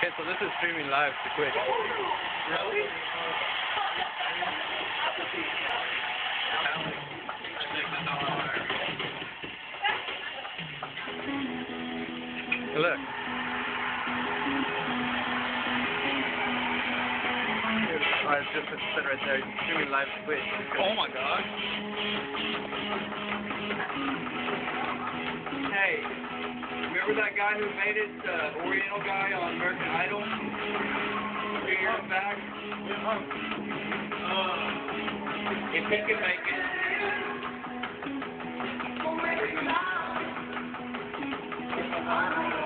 Okay, so this is streaming live to Twitch. Really? Look. Oh, it's just it's set right there. Streaming live to Twitch. Oh my god. Hey, remember that guy who made it, uh, Oriental guy on American Idol? A few years back? Uh, if he can make it. You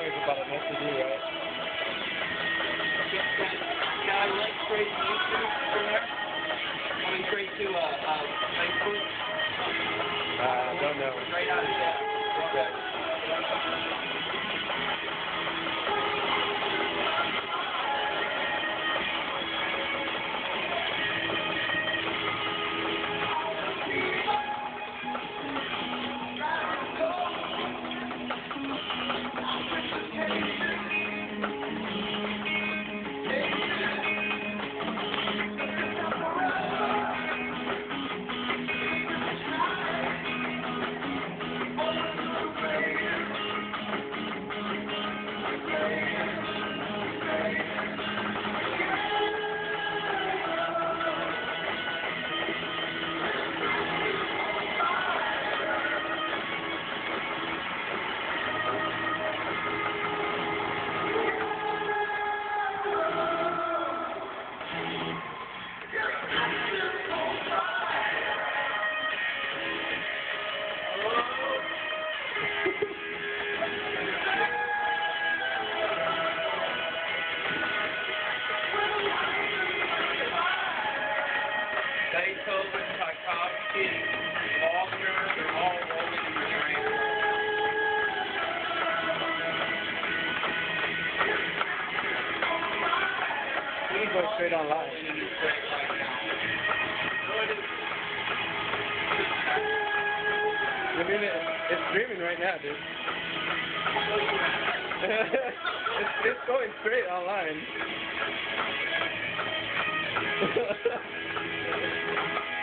is about a mess to do, right? Can I straight to YouTube from there? I mean, straight to, uh, uh, Facebook? Uh, don't know. Straight out of there. Okay. going straight on live. I mean, it, it's streaming right now, dude. it's, it's going straight online.